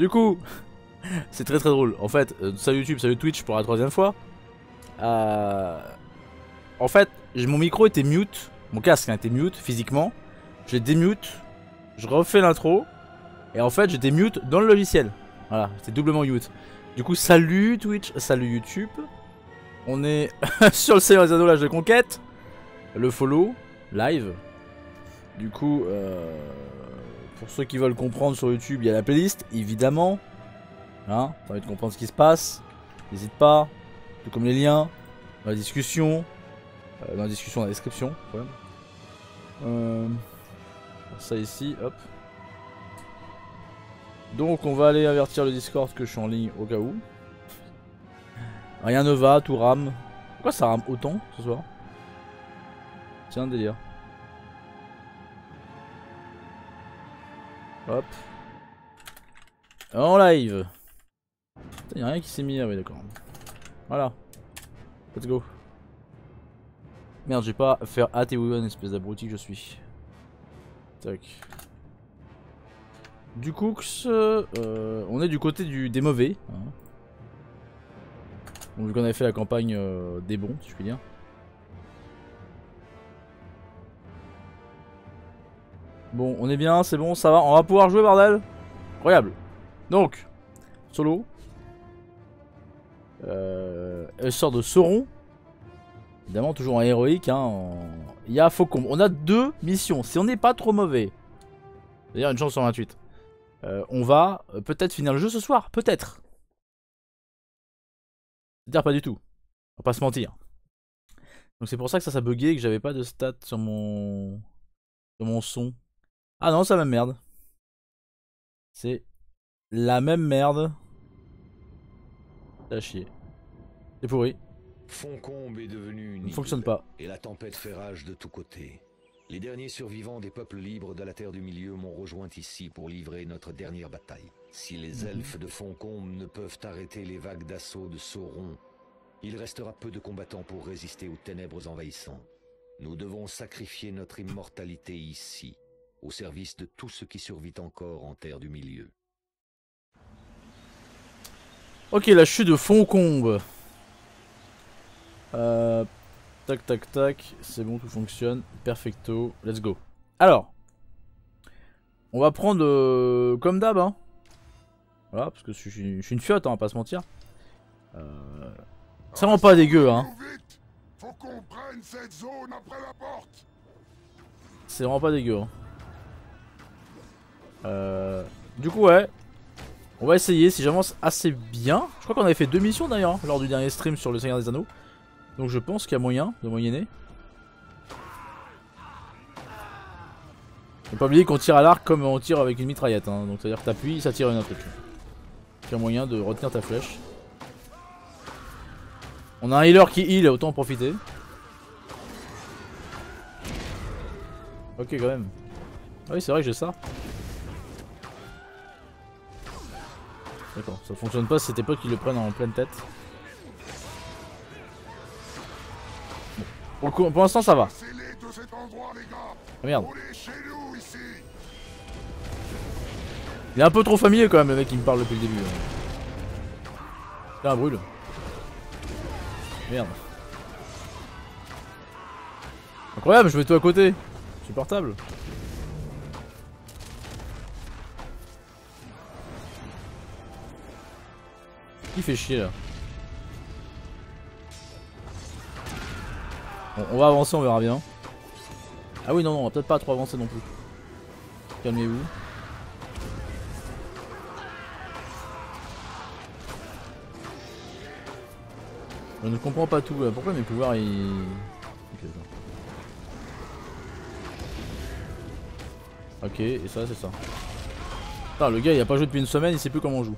Du coup, c'est très très drôle. En fait, euh, salut YouTube, salut Twitch pour la troisième fois. Euh, en fait, mon micro était mute, mon casque a été mute physiquement. Je l'ai démute, je refais l'intro. Et en fait, j'étais mute dans le logiciel. Voilà, c'était doublement mute. Du coup, salut Twitch, salut YouTube. On est sur le Seigneur des de conquête. Le follow, live. Du coup, euh, pour ceux qui veulent comprendre sur YouTube, il y a la playlist, évidemment. Hein, t'as envie de comprendre ce qui se passe N'hésite pas. Tout comme les liens dans la discussion. Euh, dans la discussion, dans la description. Euh, ça ici, hop. Donc on va aller avertir le Discord que je suis en ligne au cas où. Rien ne va, tout rame. Pourquoi ça rame autant ce soir? Un délire. Hop. En live. Y'a rien qui s'est mis, ah oui d'accord. Voilà. Let's go. Merde, j'ai pas faire AT1, espèce d'abruti que je suis. Tac. Du coup, euh, on est du côté du, des mauvais. Hein. vu qu'on avait fait la campagne euh, des bons, si je puis dire. Bon, on est bien, c'est bon, ça va. On va pouvoir jouer, bordel. Incroyable. Donc, solo. Euh, sort de Sauron. Évidemment, toujours en héroïque. Hein, Il y a Faucon. On a deux missions. Si on n'est pas trop mauvais. D'ailleurs, une chance sur 28. Euh, on va euh, peut-être finir le jeu ce soir. Peut-être. C'est-à-dire pas du tout. On va pas se mentir. Donc c'est pour ça que ça s'est bugué et que j'avais pas de stats sur mon... sur mon son. Ah non, c'est la même merde. C'est la même merde. Ça chier. C'est pourri. Foncombe est devenu une ne fonctionne pas. Et la tempête fait rage de tous côtés. Les derniers survivants des peuples libres de la Terre du Milieu m'ont rejoint ici pour livrer notre dernière bataille. Si les mhm. elfes de Foncombe ne peuvent arrêter les vagues d'assaut de Sauron, il restera peu de combattants pour résister aux ténèbres envahissantes. Nous devons sacrifier notre immortalité ici, au service de tout ce qui survit encore en terre du milieu. Ok, la chute de Foncombe. Euh, tac, tac, tac. C'est bon, tout fonctionne. Perfecto. Let's go. Alors. On va prendre euh, comme d'hab. Hein. Voilà, parce que je suis, une fiotte, hein, on va pas se mentir. Euh, c'est vraiment pas dégueu. Hein. C'est vraiment pas dégueu. Hein. Euh, du coup, ouais. On va essayer si j'avance assez bien. Je crois qu'on avait fait deux missions d'ailleurs lors du dernier stream sur le Seigneur des Anneaux. Donc je pense qu'il y a moyen de moyenner. Faut pas oublier qu'on tire à l'arc comme on tire avec une mitraillette. Hein. Donc c'est à dire que t'appuies, ça tire une truc. Il y a moyen de retenir ta flèche. On a un healer qui heal, autant en profiter. Ok quand même. Ah oui c'est vrai que j'ai ça. D'accord, ça fonctionne pas, c'était pas qu'ils le prennent en pleine tête. Pour, l'instant ça va. Oh, merde. Il est un peu trop familier quand même le mec qui me parle depuis le début. Là, brûle. Merde. Incroyable, je vais tout à côté. Supportable. Fait chier là on va avancer, on verra bien. Ah oui, non, non, on va peut-être pas trop avancer non plus. Calmez-vous. Je ne comprends pas tout. Pourquoi mes pouvoirs ils. Ok, et ça, c'est ça. Putain, le gars il a pas joué depuis une semaine, il sait plus comment on joue.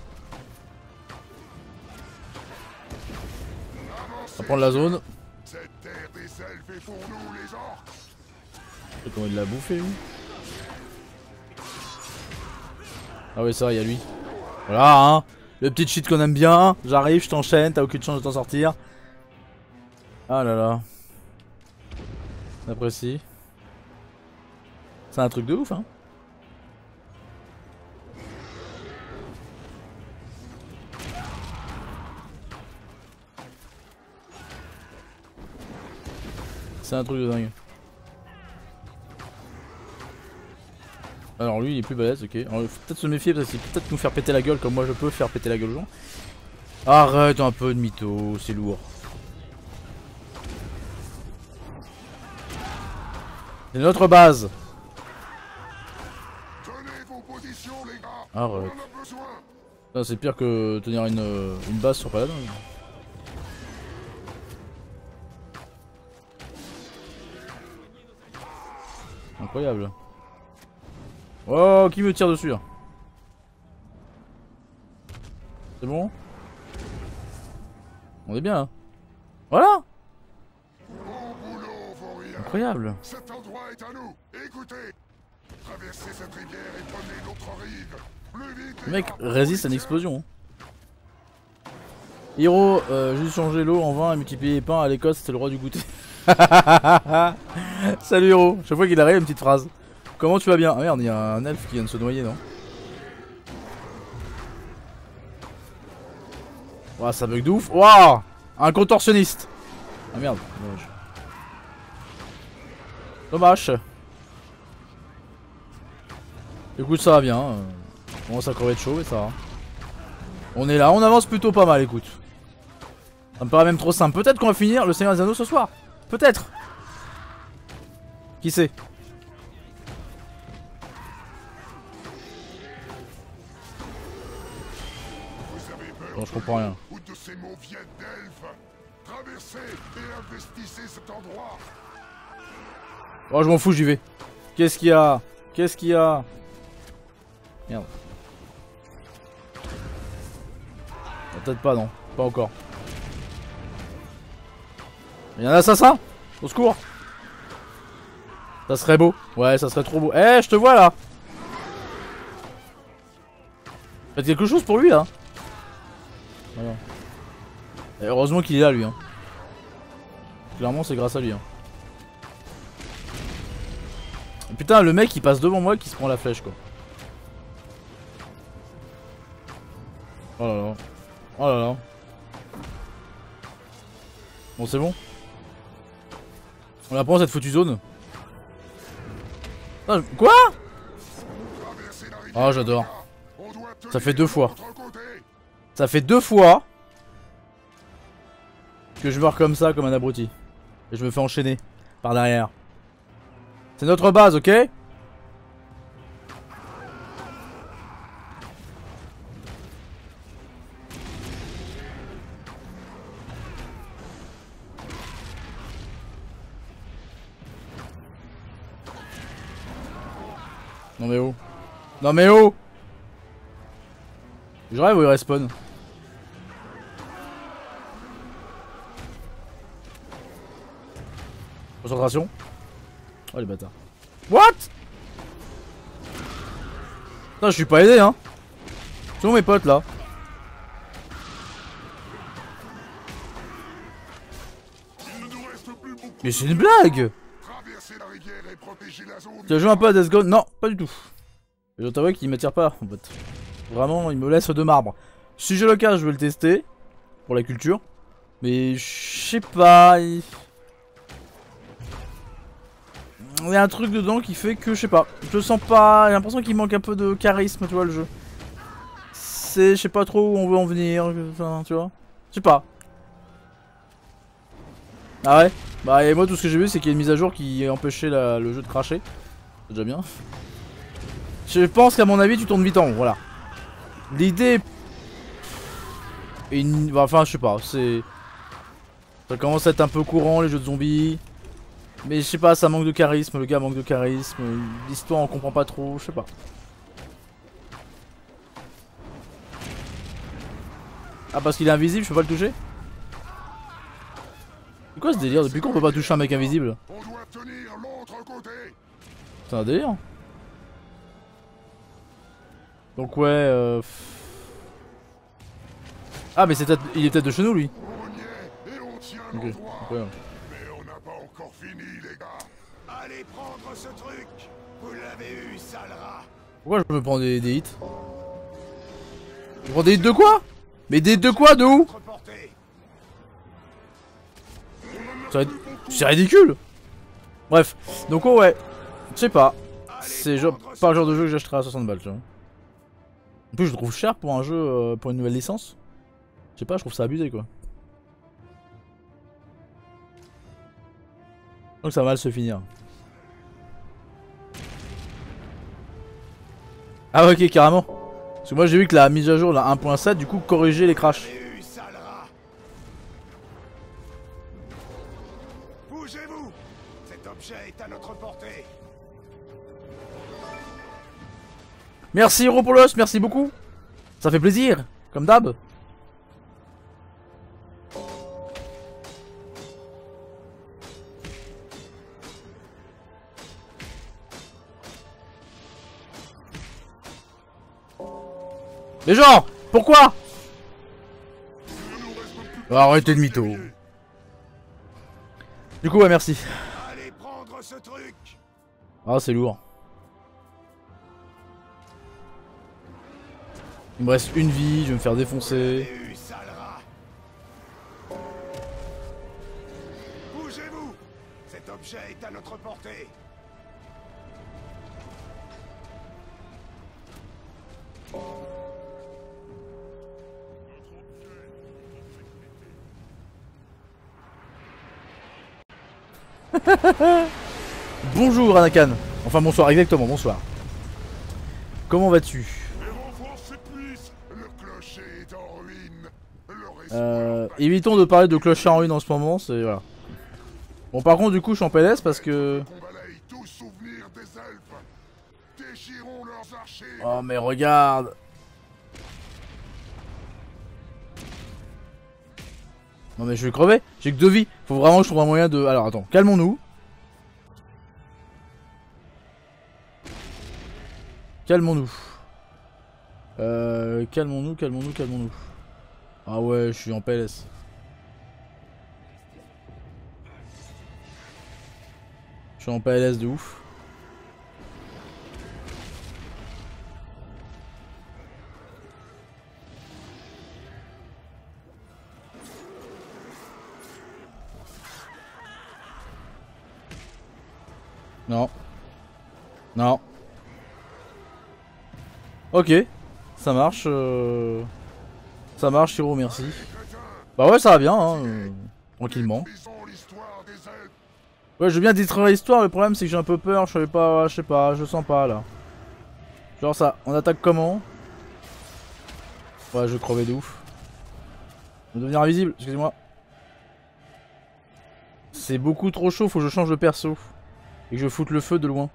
Prendre la zone. Comment il l'a bouffé lui Ah ouais ça il y a lui. Voilà hein Le petit cheat qu'on aime bien. J'arrive, je t'enchaîne, t'as aucune chance de t'en sortir. Ah là là. J'apprécie. C'est un truc de ouf hein. C'est un truc de dingue. Alors lui il est plus balèze, ok. Alors, faut peut-être se méfier parce qu'il peut peut-être nous faire péter la gueule comme moi je peux faire péter la gueule aux gens. Arrête un peu de mytho, c'est lourd. C'est notre base. Arrête. C'est pire que tenir une, une base sur Paladin. Incroyable. Oh, qui me tire dessus C'est bon On est bien là. Voilà Incroyable. Cet endroit est à nous. Écoutez. Traversez cette rivière et prenez l'autre rive. Plus vite. Le mec résiste à une explosion. Hiro, euh, juste changer l'eau en vin et multiplier les pains à l'Écosse, c'était le roi du goûter. Salut Hiro, chaque fois qu'il arrive, une petite phrase. Comment tu vas bien? Ah merde, il y a un elfe qui vient de se noyer, non? Ouah, ça bug de ouf. Un contorsionniste Ah merde, dommage. Dommage. Écoute, ça va bien. On commence à crever de chaud, mais ça va. On est là, on avance plutôt pas mal, écoute. Ça me paraît même trop simple. Peut-être qu'on va finir le Seigneur des Anneaux ce soir. Peut-être. Qui sait? Non, je comprends rien. Oh, je m'en fous, j'y vais. Qu'est-ce qu'il y a? Qu'est-ce qu'il y a? Merde. Peut-être pas, non. Pas encore. Il y a un assassin Au secours Ça serait beau. Ouais, ça serait trop beau. Eh, je te vois là Faites quelque chose pour lui là. Voilà. Heureusement qu'il est là lui. Hein. Clairement, c'est grâce à lui. Hein. putain, le mec il passe devant moi qui se prend la flèche quoi. Oh là là. Oh là là. Bon, c'est bon? On apprend cette foutue zone ah, Quoi? Oh, j'adore. Ça fait deux fois. Ça fait deux fois que je meurs comme ça, comme un abruti. Et je me fais enchaîner par derrière. C'est notre base, ok? Non mais où Je rêve où il respawn. Concentration. Oh les bâtards. What? Putain je suis pas aidé hein. Sont mes potes là? Mais c'est une blague! Tu as joué un peu à Death Gone Non, pas du tout. Je t'avoue qu'il m'attire pas en fait. Vraiment, il me laisse de marbre. Si j'ai l'occasion, je vais le tester. Pour la culture. Mais je sais pas. Il... y a un truc dedans qui fait que je sais pas. Je le sens pas. J'ai l'impression qu'il manque un peu de charisme, tu vois, le jeu. C'est. Je sais pas trop où on veut en venir. Tu vois. Je sais pas. Ah ouais? Bah et moi tout ce que j'ai vu c'est qu'il y a une mise à jour qui empêchait le jeu de cracher. C'est déjà bien. Je pense qu'à mon avis tu tournes vite en rond, voilà. L'idée... Une... Enfin je sais pas, c'est... Ça commence à être un peu courant les jeux de zombies. Mais je sais pas, ça manque de charisme, le gars manque de charisme. L'histoire on comprend pas trop, je sais pas. Ah parce qu'il est invisible, je peux pas le toucher? C'est quoi ce délire? Depuis quand on peut pas toucher un mec invisible? C'est un délire Donc ouais euh... Ah mais c'est. Il est peut-être de chez nous lui. Ok, incroyable. Mais on n'a pas encore fini les gars. Allez prendre ce truc. Vous l'avez eu, salera Pourquoi je me prends des, des hits? Je prends des hits de quoi? Mais des hits de quoi De où C'est ridicule. Bref, donc oh ouais, je sais pas. C'est pas le genre de jeu que j'achèterai à 60 balles, tu vois. En plus, je trouve cher pour un jeu, euh, pour une nouvelle licence. Je sais pas, je trouve ça abusé quoi. Donc ça va mal se finir. Ah ok carrément. Parce que moi j'ai vu que la mise à jour la 1.7 du coup corriger les crashs. Bougez-vous Cet objet est à notre portée. Merci Europoulos, merci beaucoup. Ça fait plaisir, comme d'hab. Mais genre, pourquoi? Arrêtez de mytho. Du coup, ouais, merci. Ah, c'est lourd. Il me reste une vie, je vais me faire défoncer. Bougez-vous Cet objet est à notre portée. Bonjour Anakan. Enfin bonsoir, exactement, bonsoir. Comment vas-tu? Évitons de parler de clocher en ruine en ce moment, c'est voilà. Bon par contre du coup je suis en PLS parce que... Oh mais regarde Non mais je vais crever, j'ai que deux vies, faut vraiment que je trouve un moyen de... Alors attends, calmons-nous. Calmons-nous. Euh, calmons-nous, calmons-nous, calmons-nous. Ah ouais, je suis en PLS. Je suis en PLS de ouf. Non. Non. Ok. Ça marche. Euh... Ça marche, Hiro, merci. Bah ouais, ça va bien, hein, euh, tranquillement. Ouais, je veux bien détruire l'histoire, le problème c'est que j'ai un peu peur, je savais pas, je sais pas, je sens pas là. Genre ça, on attaque comment? Ouais, je vais crever de ouf. Je vais devenir invisible, excusez-moi. C'est beaucoup trop chaud, faut que je change de perso. Et que je foute le feu de loin.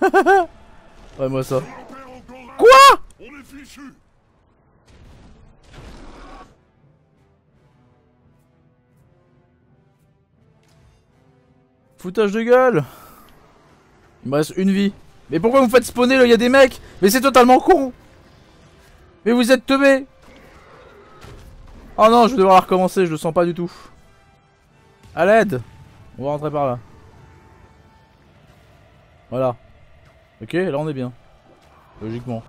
ouais, moi ça. Foutage de gueule Il me reste une vie. Mais pourquoi vous faites spawner là, il y a des mecs Mais c'est totalement con Mais vous êtes teubés Oh non, je vais devoir recommencer, je le sens pas du tout. A l'aide On va rentrer par là. Voilà. Ok, là on est bien. Logiquement.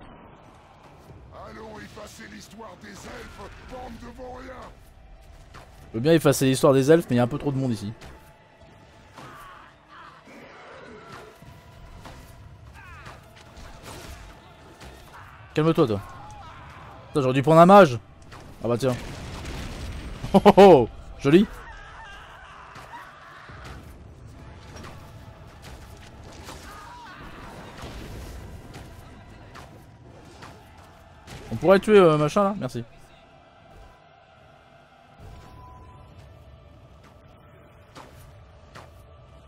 Je veux bien effacer l'histoire des elfes, mais il y a un peu trop de monde ici. Calme-toi toi. J'aurais dû prendre un mage. Ah bah tiens. Oh oh oh Joli On pourrait tuer euh, machin là Merci.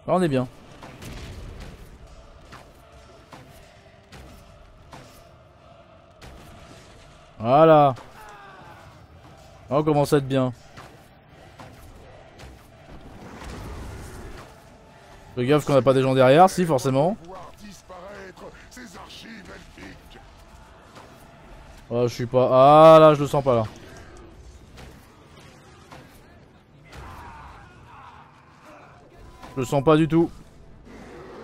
Là on est bien. Voilà. on commence à être bien. Fais gaffe qu'on a pas des gens derrière, si forcément. Oh, je suis pas... Ah là, je le sens pas là. Je le sens pas du tout.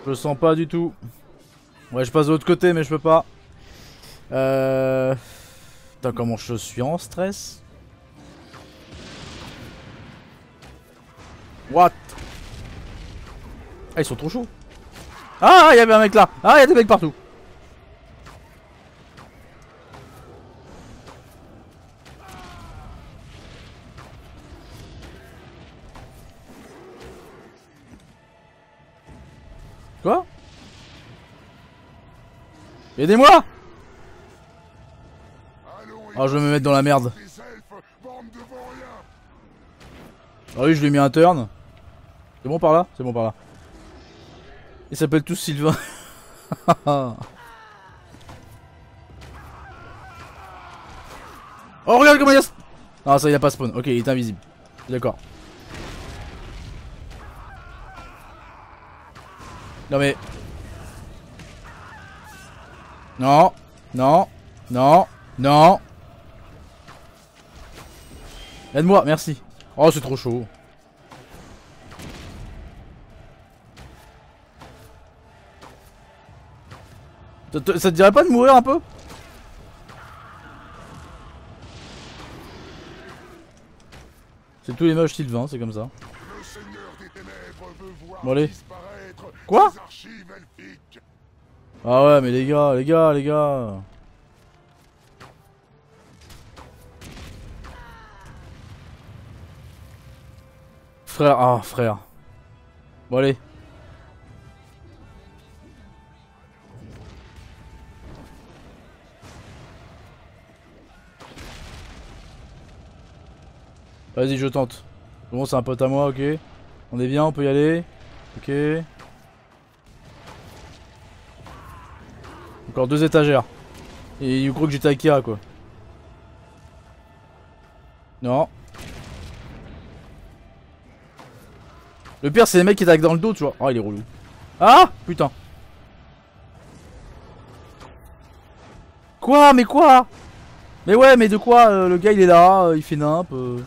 Je le sens pas du tout. Ouais, je passe de l'autre côté, mais je peux pas. Euh... Putain, comment je suis en stress What? Ah, ils sont trop chauds. Ah, il y avait un mec là. Ah, il y a des mecs partout. Aidez-moi Ah, je vais me mettre dans la merde. Ah oui, je lui ai mis un turn. C'est bon par là? C'est bon par là. Ils s'appellent tous Sylvain. oh, regarde comment il a... Non, ça, il a pas spawn. Ok, il est invisible. D'accord. Non mais... Non. Non. Non. Non. Aide-moi, merci. Oh, c'est trop chaud. Ça te, ça te dirait pas de mourir un peu? C'est tous les moches Sylvain, c'est comme ça. Bon, allez. Quoi? Ah ouais, mais les gars, les gars, les gars. Frère, ah frère. Bon allez. Vas-y, je tente. Bon, c'est un pote à moi, ok. On est bien, on peut y aller. Ok. Encore deux étagères. Et il croit que j'étais à Kira quoi. Non. Le pire c'est les mecs qui attaquent dans le dos tu vois. Oh il est relou. Ah Putain. Quoi Mais quoi Mais ouais mais de quoi euh, Le gars il est là, euh, il fait nimp. Euh...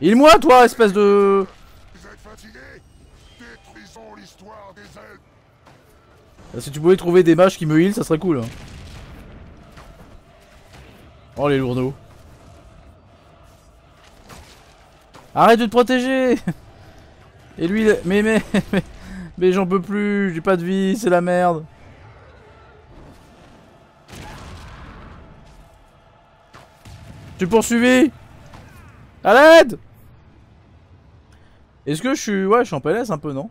Il moi toi espèce de... Si tu pouvais trouver des mages qui me heal ça serait cool. hein. Oh les lourdeaux. Arrête de te protéger Et lui, mais mais mais, j'en peux plus, j'ai pas de vie, c'est la merde. Tu es poursuivi À l'aide Est-ce que je suis... Ouais, je suis en PLS un peu, non?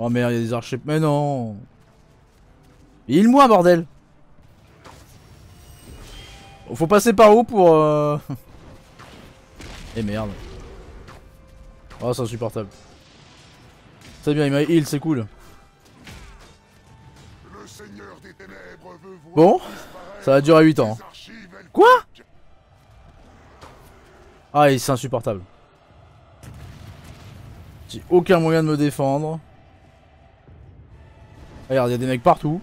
Oh merde, il y a des archers... Mais non Il moi bordel Faut passer par où pour... Euh... Et merde. Oh, c'est insupportable. C'est bien, il m'a heal, c'est cool. Bon, ça va durer 8 ans. Quoi? Ah, c'est insupportable. J'ai aucun moyen de me défendre. Regarde, il y a des mecs partout.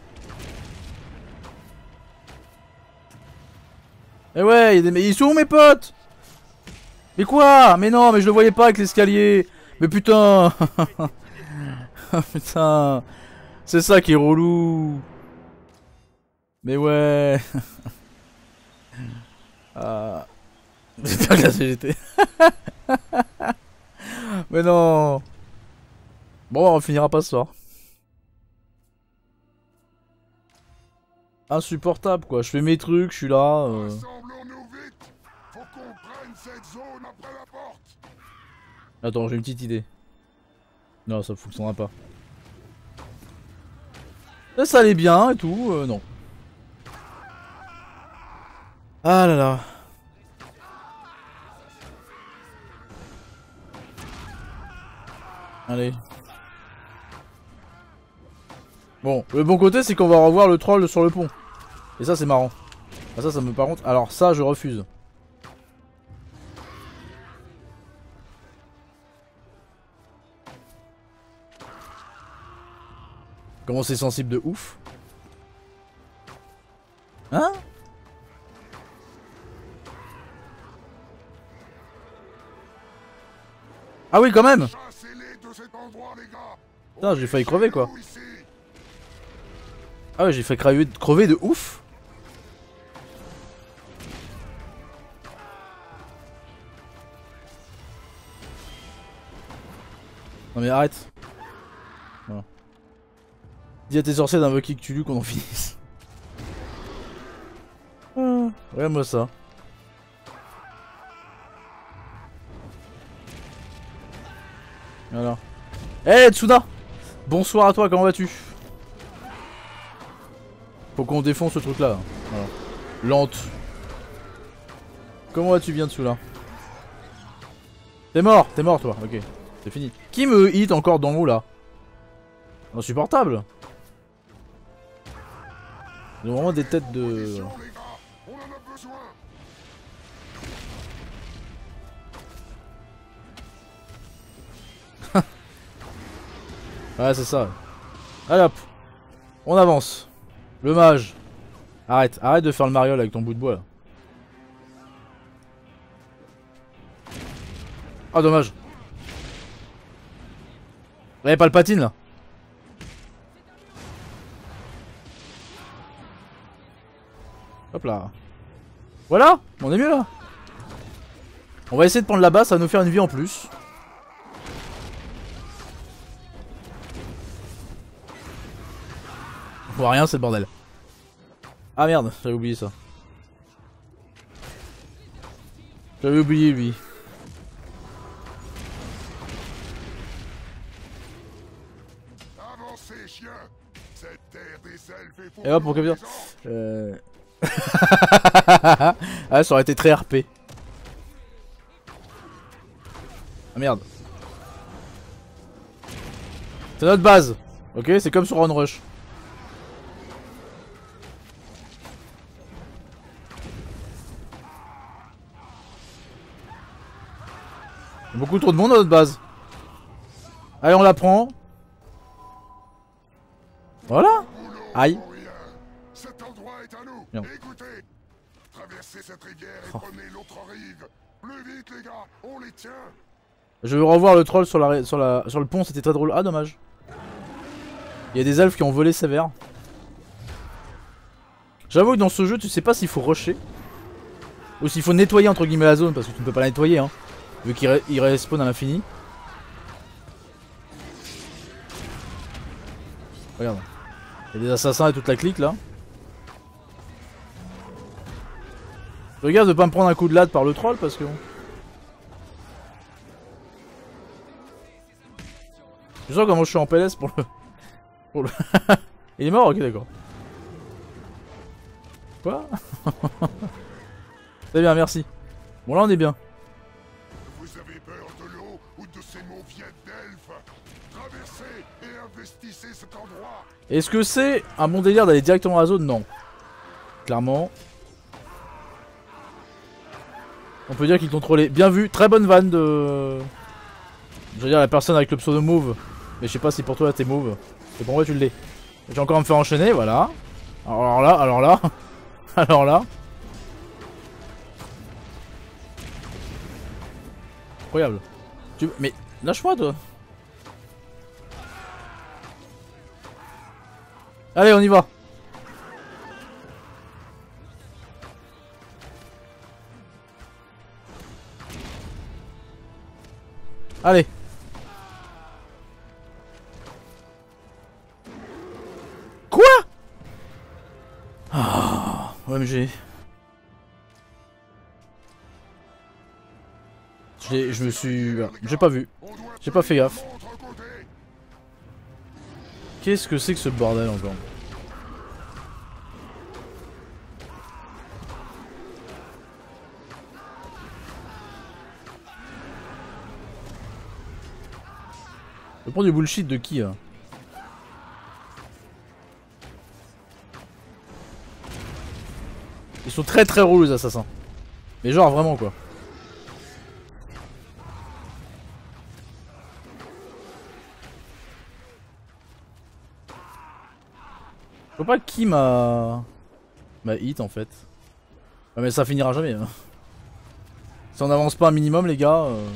Eh ouais, y a des mecs. Ils sont où mes potes? Mais quoi? Mais non, mais je le voyais pas avec l'escalier. Mais putain Putain C'est ça qui est relou Mais ouais. J'espère que la CGT. Mais non. Bon, on finira pas ce soir. Insupportable quoi. Je fais mes trucs, je suis là. euh. Attends, j'ai une petite idée. Non, ça fonctionnera pas. Là, ça allait bien et tout. euh, non. Ah là là. Allez. Bon, le bon côté c'est qu'on va revoir le troll sur le pont. Et ça c'est marrant. Ah ça ça me par contre. Alors ça je refuse. Comment c'est sensible de ouf Hein? Ah oui quand même Putain j'ai failli crever quoi. Ah ouais j'ai failli crever, de ouf Non mais arrête. Dis à tes sorciers d'invoquer Cthulhu qu'on en finisse. Ah, Regarde-moi ça. Voilà. Eh Tsuna Bonsoir à toi, comment vas-tu? Faut qu'on défonce ce truc là. Voilà. Lente. Comment vas-tu bien Tsuna T'es mort, t'es mort toi, ok. C'est fini. Qui me hit encore dans l'eau là Insupportable Ils ont vraiment des têtes de... Ouais c'est ça. Allez hop On avance. Le mage. Arrête, arrête de faire le mariole avec ton bout de bois là. Ah dommage. Ouais pas le patine là. Hop là. Voilà, on est mieux là. On va essayer de prendre la base, ça va nous faire une vie en plus. On voit rien, c'est le bordel. Ah merde, j'avais oublié ça. J'avais oublié lui. Et hop, pour que bien. Euh... ah, ça aurait été très RP. Ah merde. C'est notre base. Ok, c'est comme sur Run Rush. Il y a Beaucoup trop de monde à notre base. Allez, on la prend. Voilà. Aïe. Cet endroit est à nous. Non. Écoutez, traversez cette rivière et Oh. prenez l'autre rive. Plus vite, les gars, on les tient. Je veux revoir le troll sur, la, sur, la, sur le pont, c'était très drôle. Ah, dommage. Il y a des elfes qui ont volé sévère. J'avoue que dans ce jeu, tu sais pas s'il faut rusher. Ou s'il faut nettoyer entre guillemets la zone, parce que tu ne peux pas la nettoyer, hein. Vu qu'il re- il respawn à l'infini. Regarde. Il y a des assassins et toute la clique là. Je regarde de pas me prendre un coup de latte par le troll parce que. bon. Je sens comment je suis en PLS pour le. Pour le... Il est mort Ok, d'accord. Quoi? C'est bien, merci. Bon, là on est bien. Est-ce que c'est un bon délire d'aller directement à la zone? Non. Clairement. On peut dire qu'il contrôlait. Bien vu, très bonne vanne de. Je veux dire la personne avec le pseudo mauve. Mais je sais pas si pour toi t'es mauve. Et pour moi tu l'es. J'ai encore me faire enchaîner, voilà. Alors là, alors là. Alors là. Incroyable. Tu... Mais lâche-moi toi. Allez, on y va. Allez. Quoi? Ah, OMG. Je me suis... J'ai pas vu. J'ai pas fait gaffe. Qu'est-ce que c'est que ce bordel encore Je prends du bullshit de qui Ils sont très très relous les assassins. Mais genre vraiment quoi. Vois pas qui m'a... m'a hit en fait. Ouais, mais ça finira jamais. hein. Si on avance pas un minimum les gars... euh.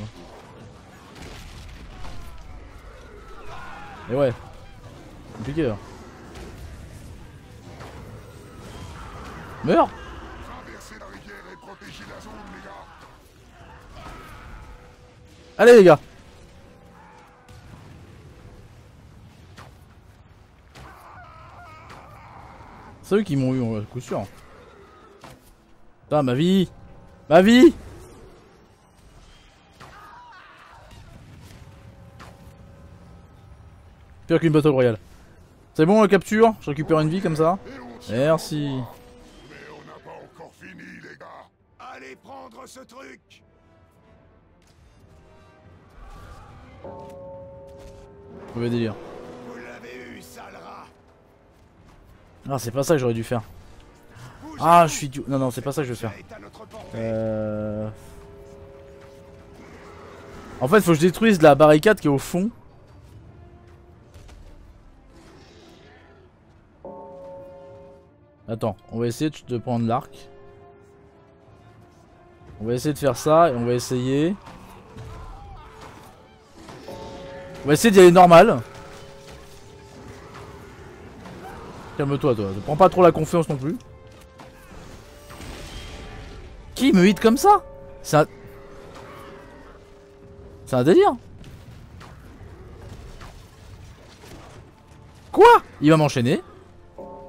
Et ouais. Compliqué là. Meurs. Allez les gars C'est eux qui m'ont eu, en coup sûr. Putain, ma vie Ma vie Pire qu'une battle royale. C'est bon, la capture? Je récupère une vie comme ça. Merci. Mais on n'a pas encore fini, les gars. Allez prendre ce truc. Mauvais délire. Ah, c'est pas ça que j'aurais dû faire. Ah, je suis du... Non, non, c'est pas ça que je vais faire. Euh... En fait, faut que je détruise la barricade qui est au fond. Attends, on va essayer de prendre l'arc. On va essayer de faire ça et on va essayer... On va essayer d'y aller normal. Calme-toi toi, ne prends pas trop la confiance non plus. Qui me hit comme ça? C'est un... C'est un délire. Quoi? Il va m'enchaîner.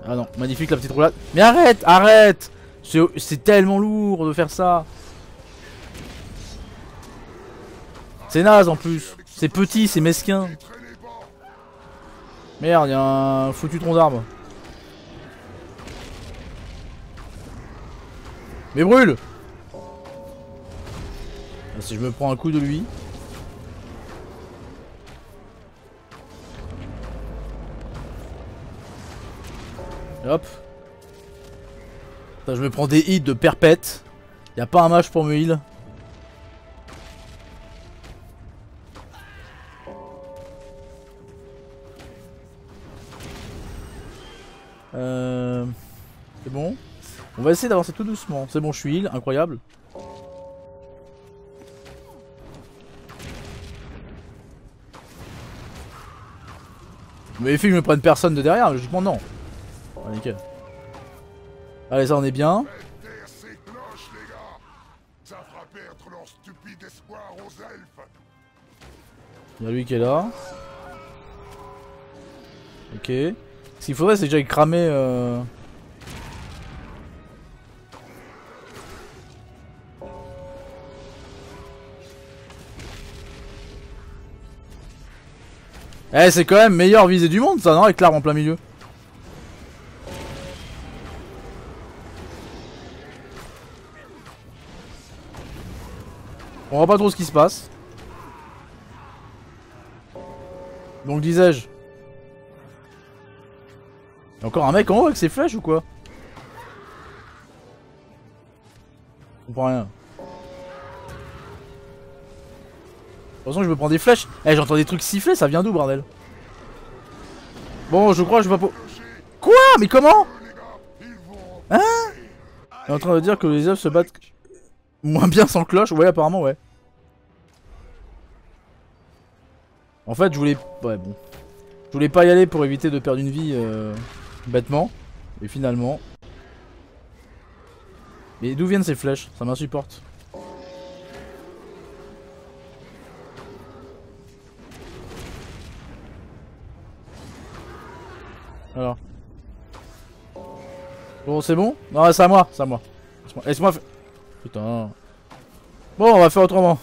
Ah non, magnifique la petite roulade. Mais arrête Arrête! C'est tellement lourd de faire ça. C'est naze en plus. C'est petit, c'est mesquin. Traînez pas. Merde, y'a un foutu tronc d'arbre Mais brûle! Ah, Si je me prends un coup de lui. Hop. Je me prends des hits de perpète. Y'a pas un match pour me heal On va essayer d'avancer tout doucement. C'est bon, je suis heal, incroyable. Mais les filles me prennent personne de derrière, logiquement non. Ah, nickel. Allez, ça on est bien. Il y a lui qui est là. Ok. Ce qu'il faudrait, c'est déjà cramer. Euh... Eh, c'est quand même meilleure visée du monde, ça, non Avec l'arbre en plein milieu. On voit pas trop ce qui se passe. Donc disais-je. Encore un mec en haut avec ses flèches ou quoi? Je comprends rien. Toute façon je me prends des flèches. Eh j'entends des trucs siffler, ça vient d'où bordel Bon je crois que je vais pas... Quoi? Mais comment? Hein? Il est en train de dire que les elfes se battent moins bien sans cloche Ouais apparemment ouais. En fait je voulais... Ouais bon. Je voulais pas y aller pour éviter de perdre une vie euh, bêtement. Et finalement... Mais d'où viennent ces flèches Ça m'insupporte. Alors. Bon, c'est bon? Non, c'est à moi, c'est à moi. Laisse-moi- faire... Putain. Bon, on va faire autrement.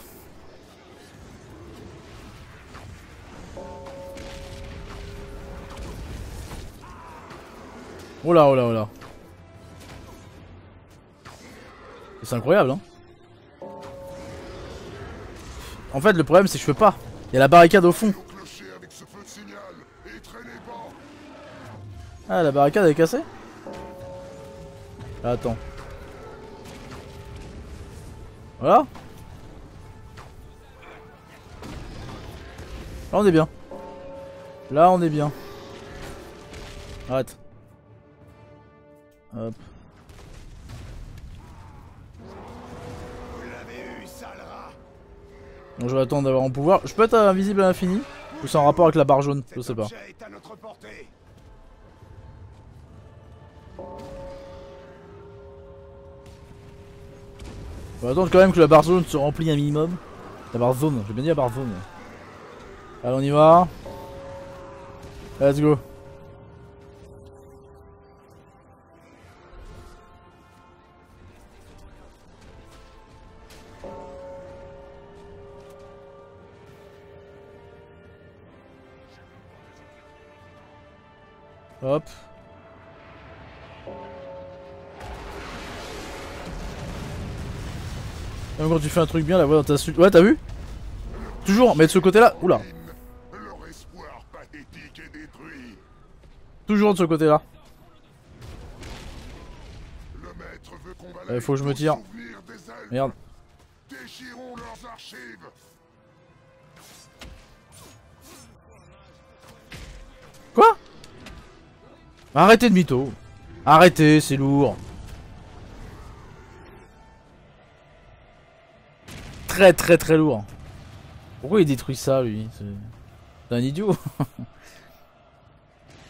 Oh là, oh là, oh là. C'est incroyable, hein. En fait, le problème, c'est que je peux pas. Il y a la barricade au fond. au clocher avec ce feu de signal. Et traînez pas. Ah, la barricade est cassée Ah, Attends. Voilà. Là, on est bien. Là, on est bien. Arrête. Hop. Donc, je vais attendre d'avoir mon pouvoir. Je peux être invisible à l'infini Ou c'est en rapport avec la barre jaune? Je sais pas. On va attendre quand même que la barre zone se remplit un minimum. La barre zone, j'ai bien dit la barre zone. Allez, on y va. Let's go. Hop. Même tu fais un truc bien, la voix suite. Ouais, t'as vu? Toujours, mais de ce côté-là. Oula. Toujours de ce côté-là. Euh, faut que je me tire. Merde. Quoi? Arrêtez de mytho. Arrêtez, c'est lourd. Très très très lourd. Pourquoi il détruit ça lui? C'est un idiot.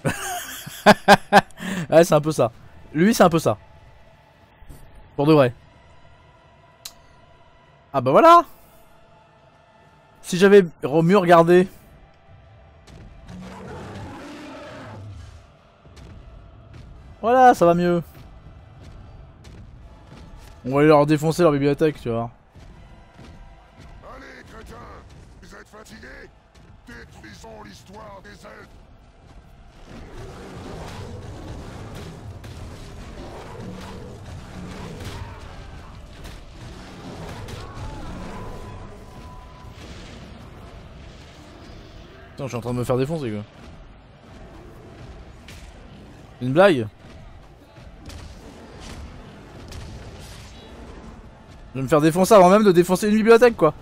ouais, c'est un peu ça. Lui, c'est un peu ça. Pour de vrai. Ah bah voilà Si j'avais mieux regardé... Voilà, ça va mieux. On va aller leur défoncer leur bibliothèque, tu vois. Putain, je suis en train de me faire défoncer, quoi. Une blague Je vais me faire défoncer avant même de défoncer une bibliothèque, quoi.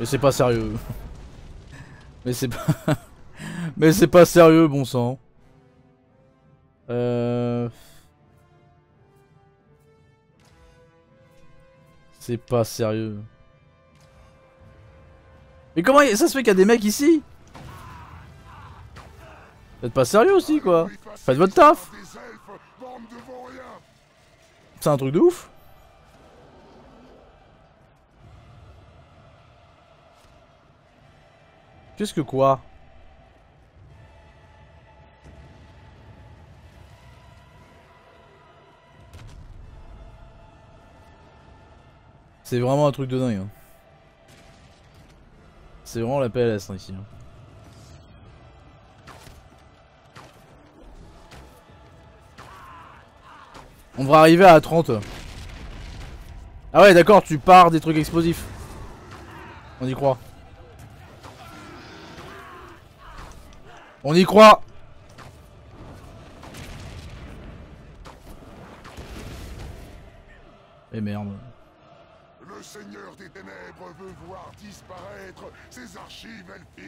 Mais c'est pas sérieux. Mais c'est pas... Mais c'est pas sérieux, bon sang. C'est pas sérieux. Mais comment ça se fait qu'il y a des mecs ici? Faites pas sérieux aussi quoi Faites votre taf. C'est un truc de ouf Qu'est-ce que quoi? C'est vraiment un truc de dingue. hein. C'est vraiment la PLS hein, ici. hein. On va arriver à 30. Ah ouais d'accord, tu pars des trucs explosifs. On y croit. On y croit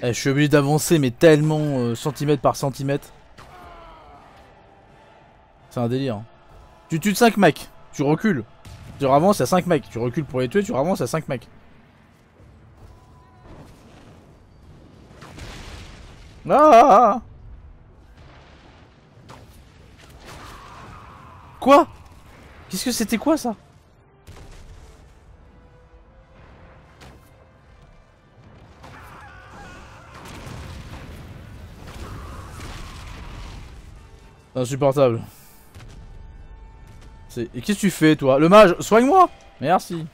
Eh, je suis obligé d'avancer mais tellement euh, centimètre par centimètre. C'est un délire. hein. Tu tues 5 mecs, tu recules. Tu avances à 5 mecs, tu recules pour les tuer, tu avances à 5 mecs. Ah, ah, ah. Quoi? Qu'est-ce que c'était quoi ça? Insupportable. C'est- Et qu'est-ce que tu fais toi? Le mage, soigne-moi Merci.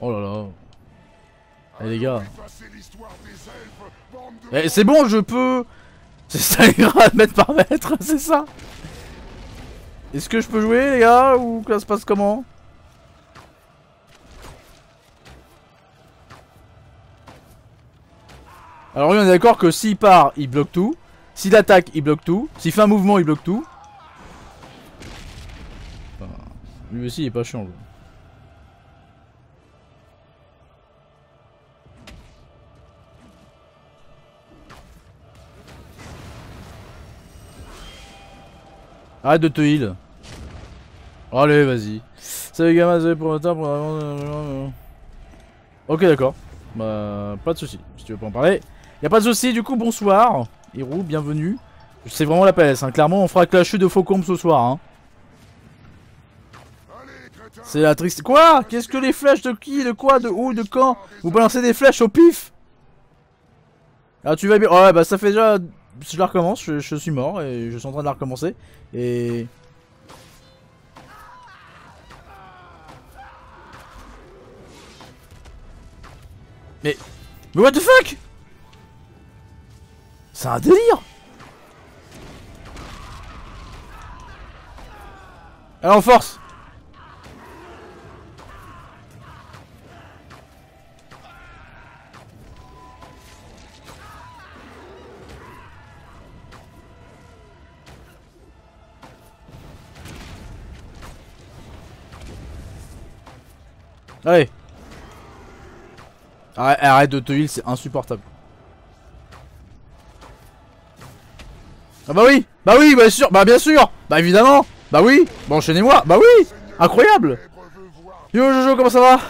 Oh là là. Eh les gars. De Eh, c'est bon, je peux. C'est ça les gars, mètre par mètre, c'est ça. Est-ce que je peux jouer les gars? Ou que ça se passe comment? Alors oui, on est d'accord que s'il part, il bloque tout. S'il attaque, il bloque tout. S'il fait un mouvement, il bloque tout. Lui aussi, il est pas chiant. lui. Arrête de te heal. Allez, vas-y. Salut les gamins, désolé pour le temps. Pour... Ok, d'accord. Bah, pas de soucis. Si tu veux pas en parler. Y a pas de souci, du coup, bonsoir. Hiro, bienvenue. C'est vraiment la PS, hein. clairement on fera que la chute de Faucombe ce soir. Hein. C'est la triste... Quoi? Qu'est-ce que les flèches de qui De quoi De où De quand? Vous balancez des flèches au pif? Ah tu vas bien... Ouais bah ça fait déjà... Je la recommence, je, je, suis mort et je suis en train de la recommencer. Et... Mais... Mais what the fuck? C'est un délire. Allez, en force. Allez. Arrête, de te heal, c'est insupportable. Ah bah oui Bah oui, bien sûr Bah bien sûr Bah évidemment Bah oui Bah enchaînez-moi Bah oui Incroyable Yo Jojo, comment ça va?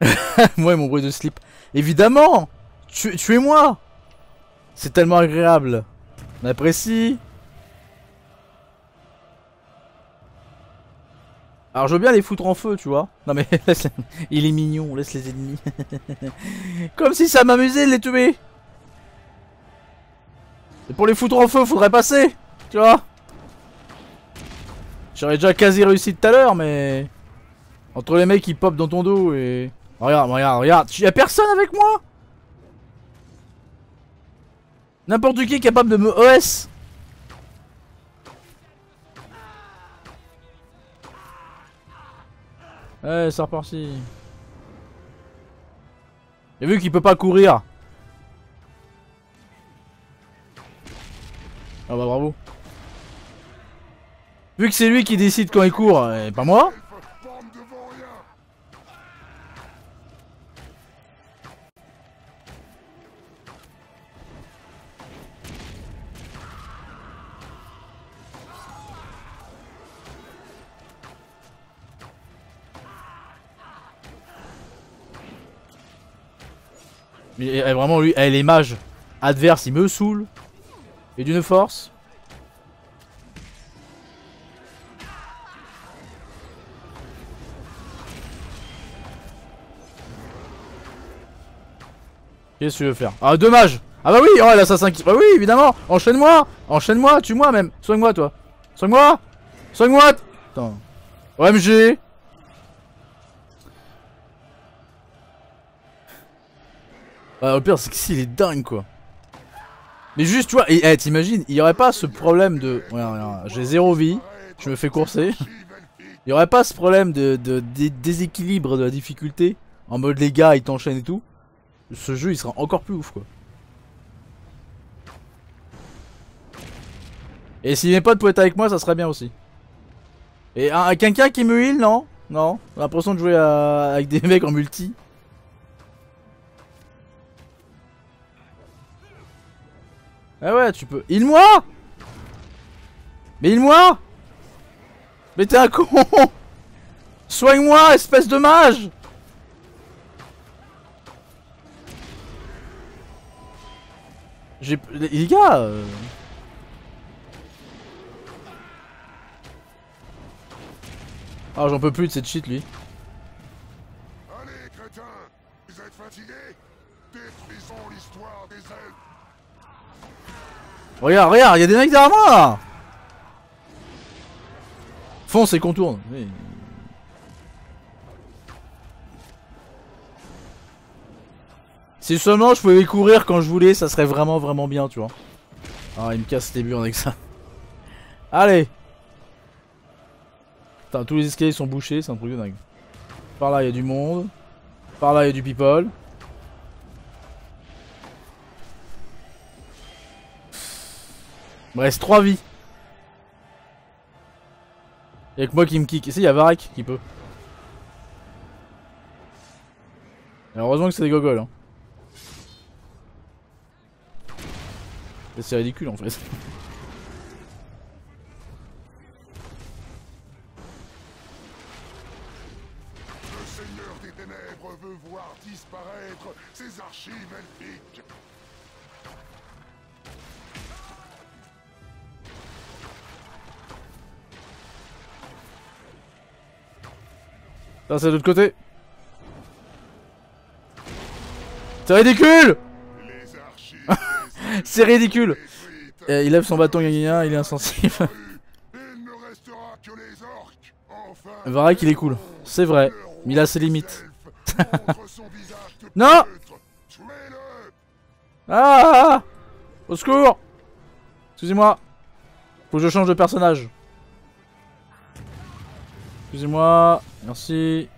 Moi et mon bruit de slip. Évidemment tu, Tuez-moi C'est tellement agréable. On apprécie. Alors je veux bien les foutre en feu, tu vois. Non mais il est mignon, laisse les ennemis. Comme si ça m'amusait de les tuer. Et pour les foutre en feu, faudrait passer, tu vois. J'aurais déjà quasi réussi tout à l'heure, mais... Entre les mecs qui pop dans ton dos et... Regarde, regarde, regarde. Y'a personne avec moi N'importe qui est capable de me OS Ouais, c'est reparti. Et vu qu'il peut pas courir. Ah bah bravo. Vu que c'est lui qui décide quand il court, et pas moi. Mais vraiment, lui, elle est mage adverse, il me saoule. Et d'une force. Qu'est-ce que tu veux faire? Ah, dommage! Ah bah oui, oh l'assassin qui... Bah oui, évidemment! Enchaîne-moi! Enchaîne-moi, tue-moi même Soigne-moi, toi! Soigne-moi! Soigne-moi! Attends. OMG Bah, le pire, c'est que s'il est dingue, quoi. Mais juste, tu vois, et eh, t'imagines, il y aurait pas ce problème de. j'ai zéro vie, je me fais courser. Il y aurait pas ce problème de, déséquilibre de la difficulté. En mode les gars, ils t'enchaînent et tout. Ce jeu, il sera encore plus ouf, quoi. Et si mes potes pouvaient être avec moi, ça serait bien aussi. Et quelqu'un qui me heal, non? Non? J'ai l'impression de jouer avec des mecs en multi. Ah ouais, tu peux. Il moi Mais il moi Mais t'es un con Soigne-moi, espèce de mage J'ai... Les gars euh. Ah j'en peux plus de cette shit lui. Allez crétin Vous êtes fatigués? Détruisons l'histoire des elfes Regarde, regarde, il y a des mecs derrière moi Fonce et contourne. Si seulement je pouvais courir quand je voulais, ça serait vraiment vraiment bien, tu vois. Ah, il me casse les burnes avec ça. Allez Putain, tous les escaliers sont bouchés, c'est un truc de dingue. Par là, il y a du monde. Par là, il y a du people. Il me reste 3 vies. Y'a que moi qui me kick. Ici, il y a Varek qui peut. heureusement que c'est des gogoles. Hein. C'est ridicule en fait. Ça c'est de l'autre côté. C'est ridicule C'est ridicule Il lève son bâton, il est insensible. Varek il est cool, c'est vrai, mais il a ses limites. Non peutre. Tuez-le Ah Au secours Excusez-moi. Faut que je change de personnage. Excusez-moi. Merci.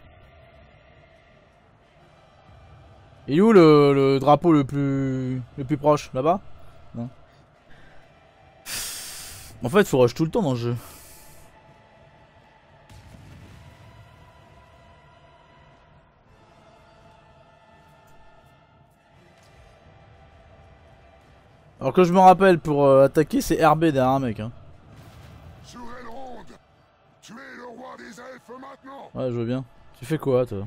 Et où le, le drapeau le plus le plus proche Là-bas? Non. En fait, faut rush tout le temps dans le jeu. Alors que je me rappelle, pour euh, attaquer, c'est RB derrière un mec. Hein. Ouais, je veux bien. Tu fais quoi, toi?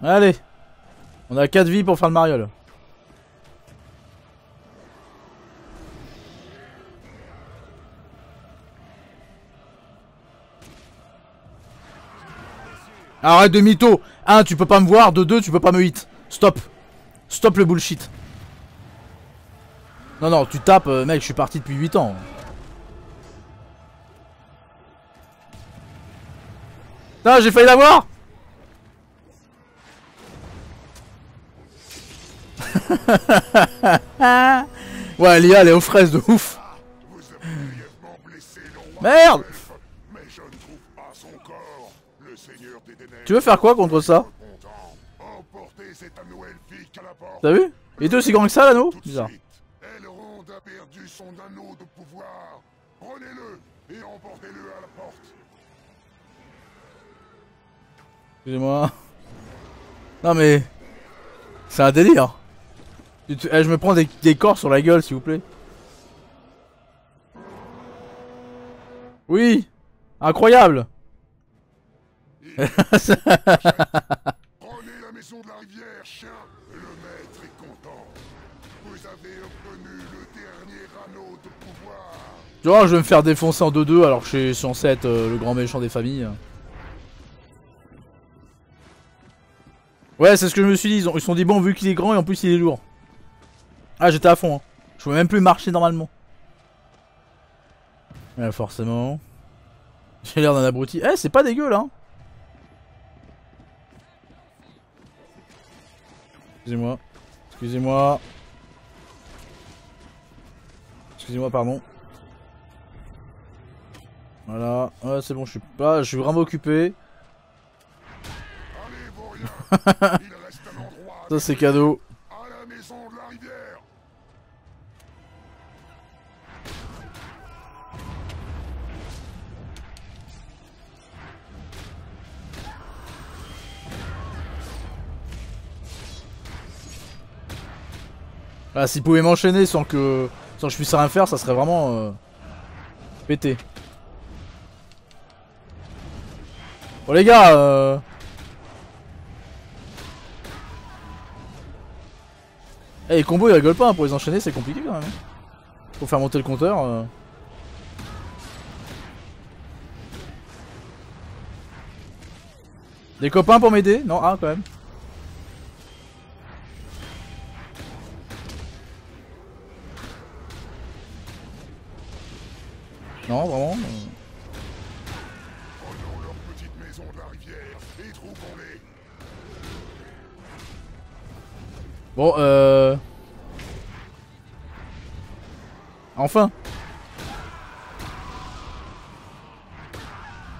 Allez On a 4 vies pour faire le mariole. Arrête de mytho 1 tu peux pas me voir, de 2 tu peux pas me hit. Stop Stop le bullshit non, non, tu tapes, euh, mec, je suis parti depuis 8 ans. Putain, j'ai failli l'avoir Ouais, Lia, elle est aux fraises de ouf. Merde Tu veux faire quoi contre ça? T'as vu? Il était aussi grand que ça, l'anneau? Bizarre. Son anneau de pouvoir. Prenez-le et emportez-le à la porte. Excusez-moi. Non mais... C'est un délire. Eh, je me prends des, des corps sur la gueule, s'il vous plaît. Oui Incroyable Prenez la maison de la rivière, chien. Le maître est content. Vous avez obtenu le dernier anneau de pouvoir. Genre, je vais me faire défoncer en 2-2 alors que je suis censé être euh, le grand méchant des familles. Ouais, c'est ce que je me suis dit. Ils se sont dit, bon, vu qu'il est grand et en plus il est lourd. Ah, j'étais à fond. Hein. Je pouvais même plus marcher normalement. Ouais, forcément. J'ai l'air d'un abruti. Eh, c'est pas dégueu là. hein. Excusez-moi. Excusez-moi. Excusez-moi, pardon. Voilà. C'est bon, je suis pas. Je suis vraiment occupé. Ça, c'est cadeau. Ah, s'il pouvait m'enchaîner sans que. Sans que je puisse rien faire, ça serait vraiment. Euh, pété. Bon, les gars, euh. Eh, les combos ils rigolent pas, hein, pour les enchaîner c'est compliqué quand même. Faut faire monter le compteur. euh. Des copains pour m'aider? Non, ah, quand même. Non, vraiment. Bon, euh... Enfin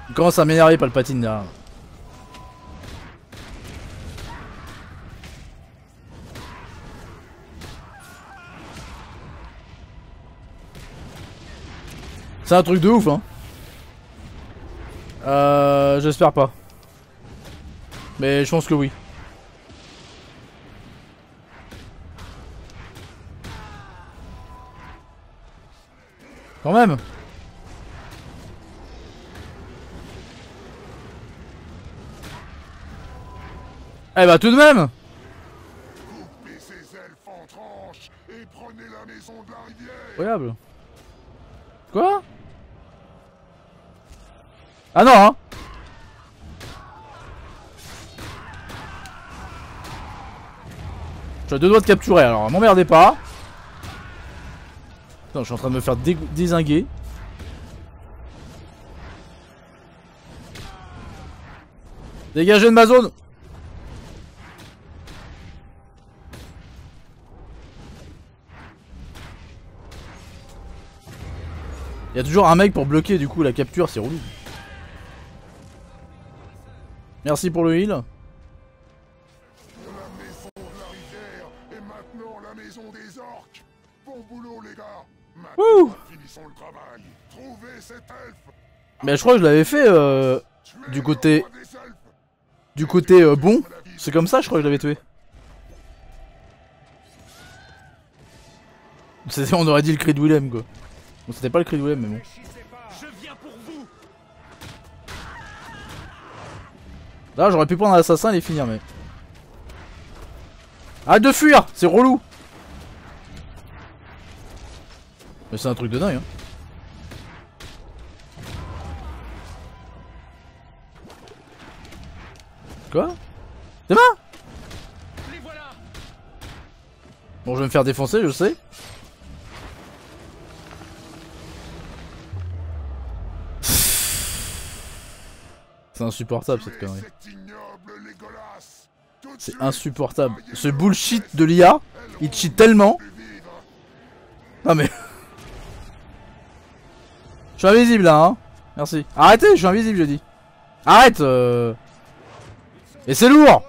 Il commence à m'énerver Palpatine là. C'est un truc de ouf hein. Euh... J'espère pas. Mais je pense que oui. Quand même Eh bah tout de même Coupez ces elfes en tranches et prenez la maison de la rivière. Incroyable Ah non hein Je deux doigts de capturer, alors hein. m'emmerdez pas. Putain, je suis en train de me faire désinguer. Dégagez de ma zone Il y a toujours un mec pour bloquer du coup la capture, c'est relou. Merci pour le heal. La maison de la rivière et maintenant la maison des orques. Bon boulot les gars. Wouh Maintenant, finissons le travail. Trouvez cet elfe. Mais je crois que je l'avais fait euh, Du côté- du côté euh, bon. C'est comme ça je crois que je l'avais tué. On aurait dit le cri de Willem quoi. Bon c'était pas le cri de Willem mais bon. Là j'aurais pu prendre un assassin et les finir mais... Arrête de fuir C'est relou Mais c'est un truc de dingue hein. Quoi? C'est Bon je vais me faire défoncer je sais. C'est insupportable cette connerie. C'est insupportable. Ce bullshit de l'IA, il cheat tellement. Non mais... Je suis invisible là hein. Merci. Arrêtez, je suis invisible je dis. Arrête euh... Et c'est lourd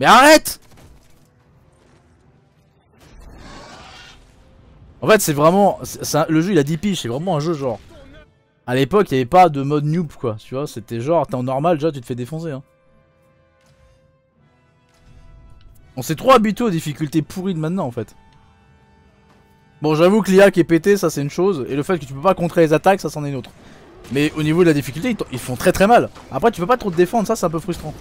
Mais arrête En fait c'est vraiment... un- Le jeu il a 10 piges, c'est vraiment un jeu genre... À l'époque il n'y avait pas de mode noob quoi, tu vois, c'était genre t'es en normal déjà tu te fais défoncer hein. On s'est trop habitué aux difficultés pourries de maintenant en fait. Bon j'avoue que l'IA qui est pété ça c'est une chose, et le fait que tu peux pas contrer les attaques ça c'en est une autre. Mais au niveau de la difficulté ils, font très très mal. Après tu peux pas trop te défendre, ça c'est un peu frustrant.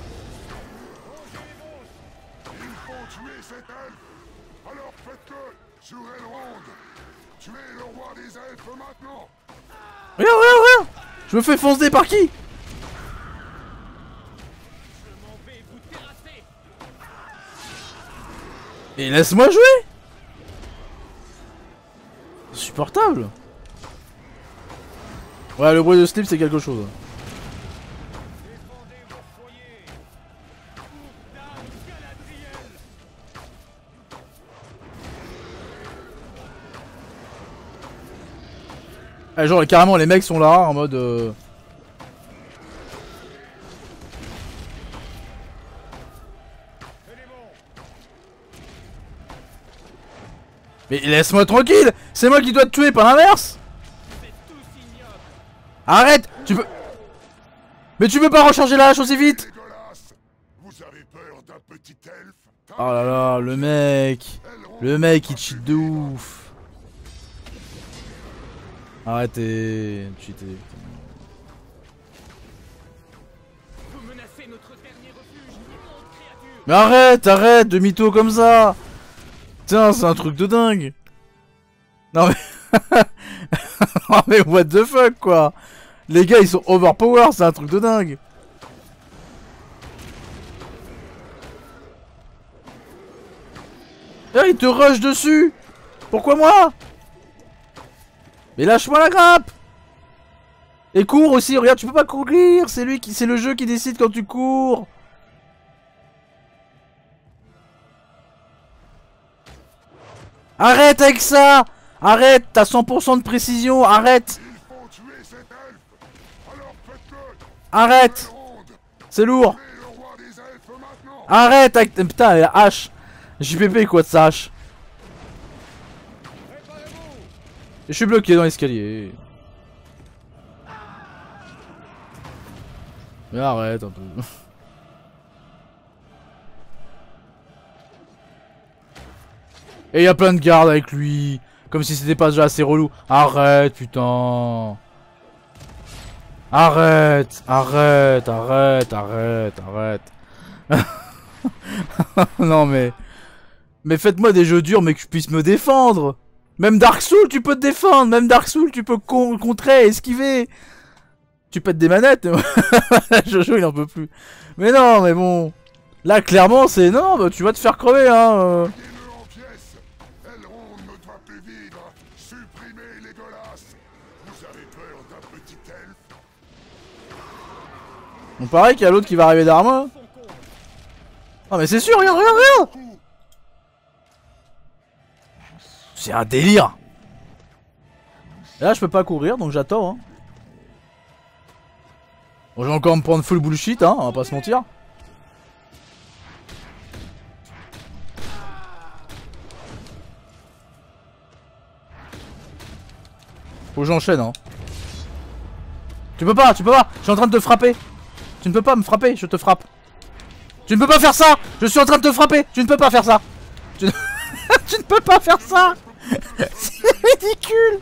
Regarde, regarde Je me fais foncer par qui? Et laisse-moi jouer! Insupportable! Ouais le bruit de slip c'est quelque chose. Ah, genre carrément les mecs sont là en mode... euh, Mais laisse-moi tranquille C'est moi qui dois te tuer, pas l'inverse Arrête Tu peux... Mais tu peux pas recharger la hache aussi vite Oh là là, le mec Le mec il cheat de vivre. Ouf Arrêtez cheater. Vous menacez notre dernier refuge, immonde créature. Mais arrête, arrête de mytho comme ça. Tiens, c'est un truc de dingue. Non mais... non mais what the fuck quoi. Les gars ils sont overpower, c'est un truc de dingue. Ah, il te rush dessus. Pourquoi moi? Mais lâche-moi la grappe Et cours aussi, regarde, tu peux pas courir C'est lui qui, c'est le jeu qui décide quand tu cours Arrête avec ça Arrête, t'as 100% de précision, arrête. Arrête. C'est lourd. Arrête avec... Putain, la hache JPP quoi de sa hache Je suis bloqué dans l'escalier. Mais arrête un peu. Et y a plein de gardes avec lui. Comme si c'était pas déjà assez relou. Arrête, putain. Arrête, arrête, arrête, arrête, arrête. non mais... Mais faites-moi des jeux durs mais que je puisse me défendre. Même Dark Souls tu peux te défendre. Même Dark Souls tu peux con- contrer, esquiver. Tu pètes des manettes. Jojo il en peut plus. Mais non mais bon. Là clairement c'est... Non bah, tu vas te faire crever hein. euh. Bon, pareil qu'il y a l'autre qui va arriver derrière moi. Ah, mais c'est sûr, regarde, regarde, regarde C'est un délire Là, je peux pas courir, donc j'attends. Hein. Bon, je vais encore me prendre full bullshit, hein, on va pas se mentir. Faut que j'enchaîne, hein. Tu peux pas, tu peux pas Je suis en train de te frapper Tu ne peux pas me frapper, je te frappe Tu ne peux pas faire ça Je suis en train de te frapper Tu ne peux pas faire ça tu ne peux pas faire ça C'est ridicule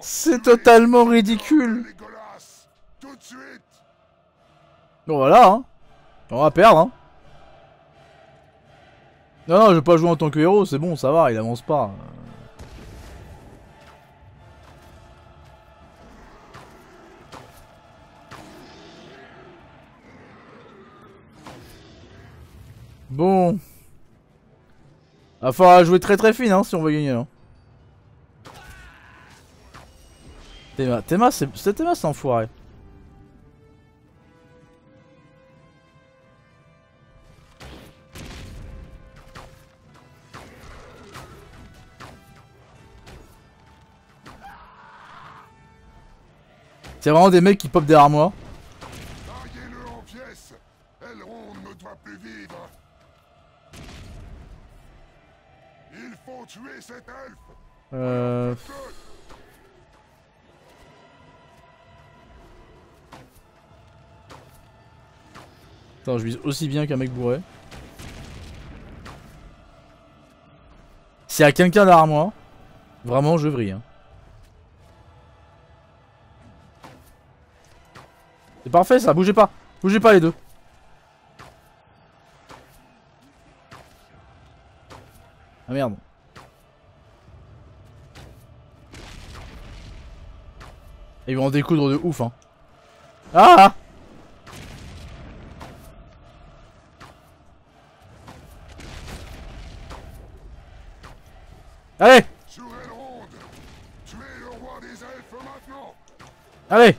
C'est totalement ridicule Bon voilà, hein. On va perdre, hein. Non, non, je vais pas jouer en tant que héros, c'est bon, ça va, il avance pas. Bon. Va falloir jouer très très fine hein, si on veut gagner. Hein. Théma, Théma, c'est Théma, c'est enfoiré. C'est vraiment des mecs qui pop derrière moi. Tuer cet elfe Euh... Attends, je vise aussi bien qu'un mec bourré. S'il y a quelqu'un derrière moi, vraiment je vrille. Hein. C'est parfait ça, bougez pas. Bougez pas les deux. Ah merde. Ils vont en découdre de ouf hein. Ah Allez Sur Elrond Tuez le roi des elfes maintenant Allez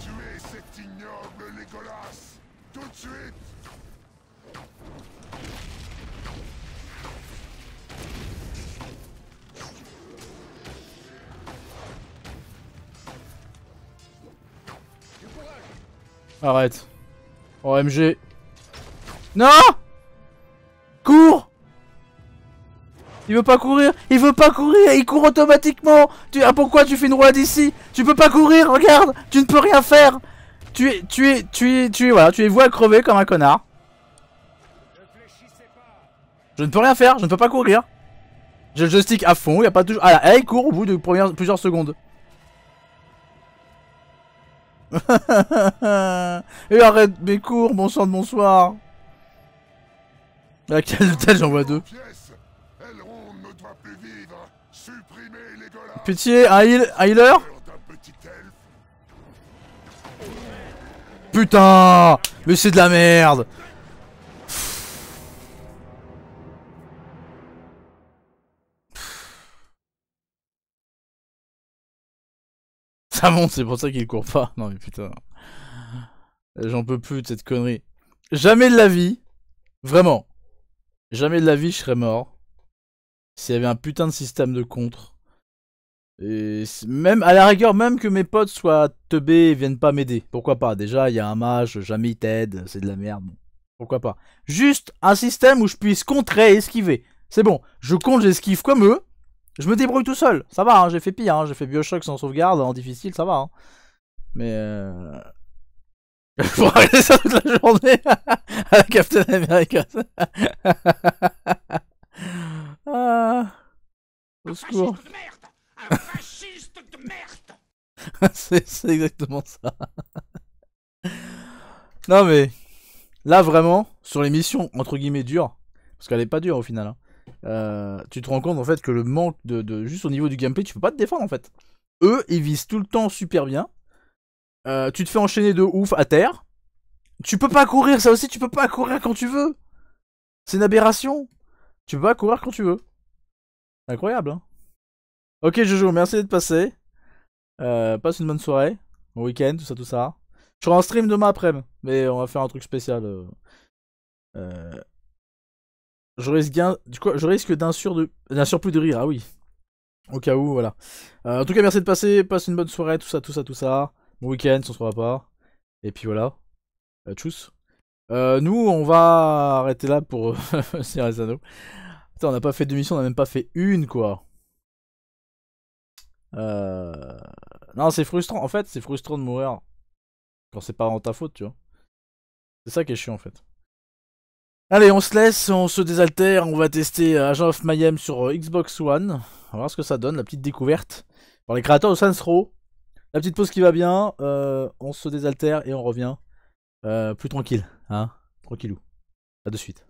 Tuez cet ignoble Legolas Tout de suite Arrête. OMG. Non Cours Il veut pas courir Il veut pas courir Il court automatiquement. Ah pourquoi tu fais une roulade ici? Tu peux pas courir, regarde Tu ne peux rien faire Tu es... Tu es... Tu es... Tu es... Voilà, tu es voué à crever comme un connard. Je ne peux rien faire, je ne peux pas courir. J'ai le joystick à fond, il a pas toujours... Ah là, il court au bout de plusieurs secondes. Et arrête mes cours, bon sang de bonsoir. À quelle tête j'en vois deux? Pitié, un heal, Putain Mais c'est de la merde Ça monte, c'est pour ça qu'il court pas. Non mais putain. J'en peux plus de cette connerie. Jamais de la vie, vraiment, jamais de la vie je serais mort s'il y avait un putain de système de contre. Et même à la rigueur, même que mes potes soient teubés et viennent pas m'aider. Pourquoi pas? Déjà, il y a un mage, jamais il t'aide, c'est de la merde. Pourquoi pas? Juste un système où je puisse contrer et esquiver. C'est bon, je compte, j'esquive comme eux. Je me débrouille tout seul. Ça va, hein, j'ai fait pire. hein, J'ai fait Bioshock sans sauvegarde en difficile, ça va. hein. Mais euh... Faut arrêter ça toute la journée à la Captain America. ah, au secours. de merde Un fasciste de merde c'est c'est exactement ça. non mais là vraiment sur les missions entre guillemets dures, parce qu'elle est pas dure au final. hein, euh, tu te rends compte en fait que le manque de, juste au niveau du gameplay, tu peux pas te défendre en fait. Eux ils visent tout le temps super bien. Euh, tu te fais enchaîner de ouf à terre. Tu peux pas courir, ça aussi tu peux pas courir quand tu veux. C'est une aberration. Tu peux pas courir quand tu veux. Incroyable hein. Ok Jojo, merci d'être passé. Euh, passe une bonne soirée, bon week-end, tout ça, tout ça. Je serai en stream demain après, mais on va faire un truc spécial. Je risque, je risque d'un surplus de rire, ah oui. Au cas où, voilà. Euh, en tout cas, merci de passer, passe une bonne soirée, tout ça, tout ça, tout ça. Bon week-end, si on se revoit pas. Et puis voilà. Euh, tchuss. Euh, nous, on va arrêter là pour les Anneaux. on n'a pas fait deux missions, on n'a même pas fait une, quoi. Euh... Non, c'est frustrant. En fait, c'est frustrant de mourir quand c'est pas en ta faute, tu vois. C'est ça qui est chiant, en fait. Allez, on se laisse, on se désaltère, on va tester Agent of Mayhem sur Xbox One. On va voir ce que ça donne, la petite découverte. Pour les créateurs de Sans Row. La petite pause qui va bien, euh, on se désaltère et on revient euh, plus tranquille, hein, tranquillou. À de suite.